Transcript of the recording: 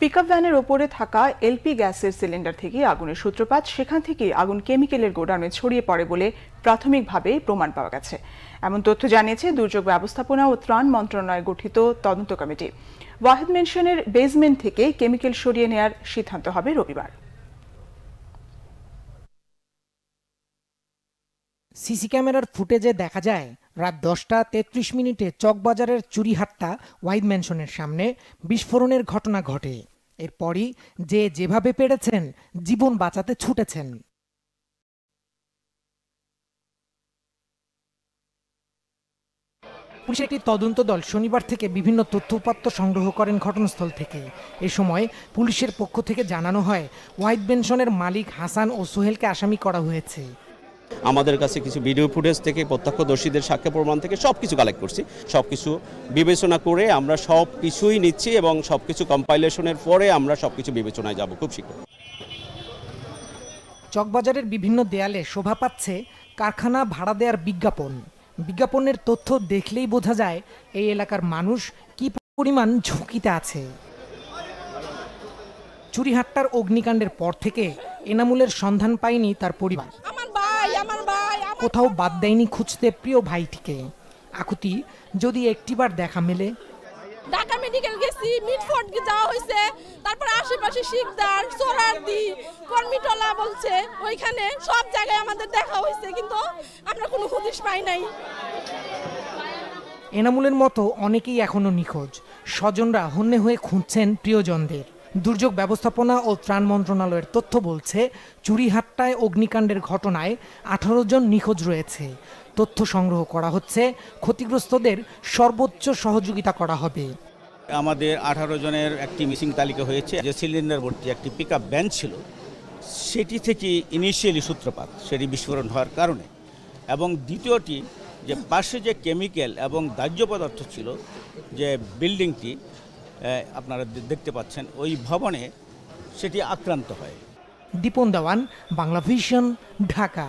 Pickup ভ্যানের ওপরে থাকা এলপি গ্যাসের সিলিন্ডার থেকে আগুনের সূত্রপাত, সেখান থেকে আগুন কেমিক্যালের গোডাউনে ছড়িয়ে পড়ে বলে প্রাথমিকভাবে প্রমাণ পাওয়া গেছে। এমন তথ্য জানিয়েছে দুর্যোগ ব্যবস্থাপনা ও ত্রাণ মন্ত্রণালয় গঠিত তদন্ত কমিটি। ওয়াহেদ মেনশনের বেসমেন্ট থেকে কেমিক্যাল সরিয়ে নেয়ার সিদ্ধান্ত হবে রবিবার। সিসি ক্যামেরার ফুটেজে দেখা যায়, রাত দশটা তেত্রিশ মিনিটে চকবাজারের চুরিহাট্টা ওয়াইড ম্যানশনের সামনে বিস্ফোরণের ঘটনা ঘটে। এরপরই যে যেভাবে পেরেছেন, জীবন বাঁচাতে ছুটেছেন। পুলিশের একটি তদন্ত দল শনিবার থেকে বিভিন্ন তথ্যউপাত্য সংগ্রহ করেন ঘটনাস্থল থেকে। এ সময় পুলিশের পক্ষ থেকে জানানো হয় ওয়াইড বেনশনের মালিক হাসান ও সোহেলকে আসামি করা হয়েছে। আমাদের কাছে কিছু ভিডিও ফুটেজ থেকে, প্রত্যক্ষদর্শীদের সাক্ষ্য প্রমাণ থেকে সব কিছু কালেক্ট করছি। সব কিছু বিবেচনা করে আমরা সব কিছুই নিচ্ছি এবং সব কিছু কম্পাইলেশনের পরে আমরা সব কিছু বিবেচনায় যাব খুব শীঘ্র চকবাজারের বিভিন্ন দেয়ালে শোভা পাচ্ছে কারখানা ভাড়া দেওয়ার বিজ্ঞাপন। বিজ্ঞাপনের তথ্য দেখলেই বোঝা যায় এই এলাকার মানুষ কি পরিমাণ ঝুঁকিতে আছে। চুরিহাট্টার অগ্নিকাণ্ডের পর থেকে এনামুলের সন্ধান পায়নি তার পরিবার আমার ভাই আমার ভাই আমার- কোথাও বাদ দেয়নি খুঁজতে প্রিয় ভাইটিকে। আকুতি যদি একটিবার দেখা মেলে? ঢাকা মেডিকেল গেছি মিটফোর্ড যাওয়া হয়েছে তারপর আশেপাশে শিকদার সোরারদি কর্মিটলা বলছে ওইখানে সব জায়গায় আমাদের দেখা হয়েছে কিন্তু আমরা কোনো হদিশ পাই নাই। এনামুলের মতো অনেকেই এখনও নিখোঁজ। স্বজনরা হন্যে হয়ে খুঁজছেন প্রিয়জনদের। দুর্যোগ ব্যবস্থাপনা ও ত্রাণ মন্ত্রণালয়ের তথ্য বলছে, চুরিহাট্টায় অগ্নিকাণ্ডের ঘটনায় আঠারো জন নিখোঁজ রয়েছে। তথ্য সংগ্রহ করা হচ্ছে, ক্ষতিগ্রস্তদের সর্বোচ্চ সহযোগিতা করা হবে। আমাদের আঠারো জনের একটি মিসিং তালিকা হয়েছে, যে সিলিন্ডার ভর্তি একটি পিক আপ ভ্যান ছিল। সেটি থেকে ইনিশিয়ালি সূত্রপাত, সেটি বিস্ফোরণ হওয়ার কারণে। এবং দ্বিতীয়টি, যে পাশে যে কেমিক্যাল এবং দাহ্য পদার্থ ছিল, যে বিল্ডিংটি আপনারা দেখতে পাচ্ছেন ওই ভবনে সেটি আক্রান্ত হয়। দীপন দেওয়ান বাংলা ভিশন ঢাকা।